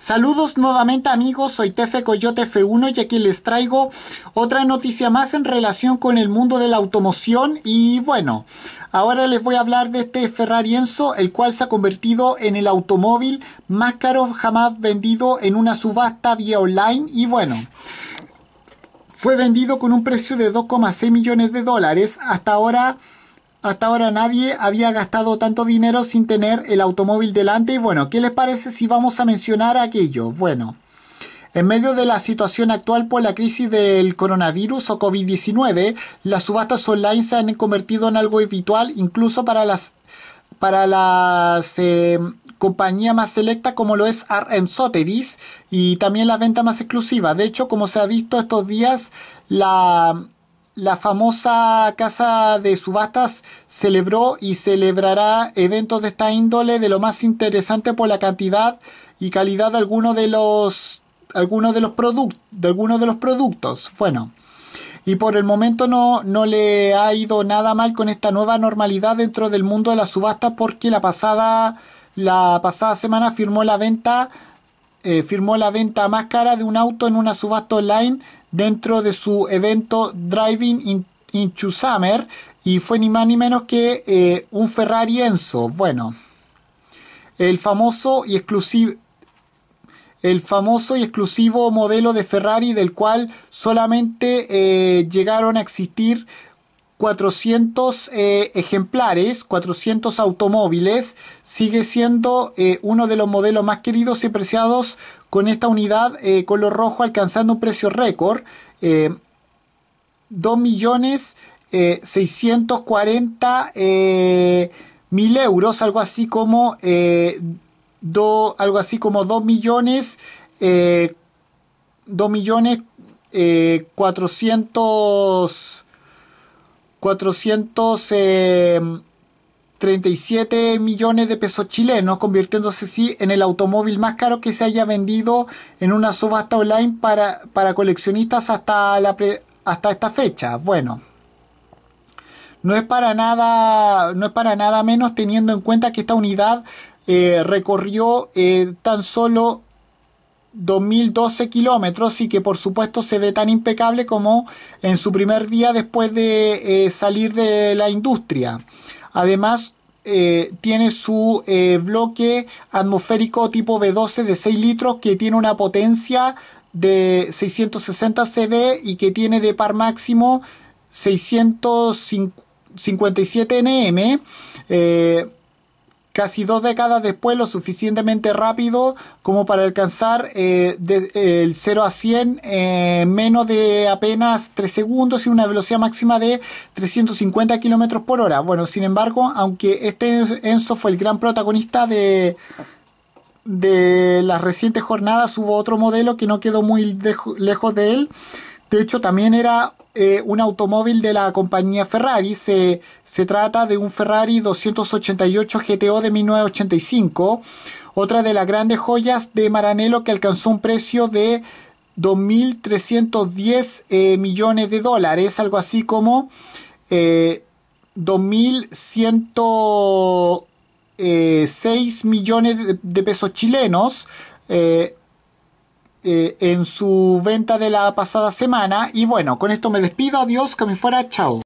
Saludos nuevamente amigos, soy Tefe Coyote F1 y aquí les traigo otra noticia más en relación con el mundo de la automoción. Y bueno, ahora les voy a hablar de este Ferrari Enzo, el cual se ha convertido en el automóvil más caro jamás vendido en una subasta vía online. Y bueno, fue vendido con un precio de 2,6 millones de dólares, hasta ahora hasta ahora nadie había gastado tanto dinero sin tener el automóvil delante. Y bueno, ¿qué les parece si vamos a mencionar aquello? Bueno, en medio de la situación actual por la crisis del coronavirus o COVID-19, las subastas online se han convertido en algo habitual incluso para las, para las eh, compañías más selectas como lo es RM Sotheby's y también la venta más exclusiva. De hecho, como se ha visto estos días, la la famosa casa de subastas celebró y celebrará eventos de esta índole de lo más interesante por la cantidad y calidad de algunos de los algunos de los productos de algunos de los productos. Bueno, y por el momento no, no le ha ido nada mal con esta nueva normalidad dentro del mundo de las subastas porque la pasada la pasada semana firmó la venta eh, firmó la venta más cara de un auto en una subasta online dentro de su evento Driving into Summer y fue ni más ni menos que eh, un Ferrari Enzo. Bueno, el famoso y exclusivo el famoso y exclusivo modelo de Ferrari del cual solamente eh, llegaron a existir 400 eh, ejemplares, 400 automóviles, sigue siendo eh, uno de los modelos más queridos y preciados con esta unidad eh, color rojo alcanzando un precio récord, 2 millones 640 mil euros, algo así como, do, algo así como 2 millones 2 millones 400 437 eh, millones de pesos chilenos, convirtiéndose así en el automóvil más caro que se haya vendido en una subasta online para, para coleccionistas hasta, la hasta esta fecha. Bueno, no es para nada, no es para nada menos teniendo en cuenta que esta unidad eh, recorrió eh, tan solo 2012 kilómetros y que por supuesto se ve tan impecable como en su primer día después de eh, salir de la industria. Además, eh, tiene su eh, bloque atmosférico tipo V12 de 6 litros que tiene una potencia de 660 CV y que tiene de par máximo 657 NM casi dos décadas después lo suficientemente rápido como para alcanzar eh, el 0 a 100 en menos de apenas 3 segundos y una velocidad máxima de 350 kilómetros por hora. Bueno, sin embargo, aunque este Enzo fue el gran protagonista de, de las recientes jornadas, hubo otro modelo que no quedó muy lejos de él. De hecho, también era eh, un automóvil de la compañía Ferrari. Se, se trata de un Ferrari 288 GTO de 1985. Otra de las grandes joyas de Maranello que alcanzó un precio de 2.310 eh, millones de dólares. Algo así como eh, 2.106 millones de, pesos chilenos. Eh, eh, en su venta de la pasada semana. Y bueno, con esto me despido. Adiós, que me fuera. Chao.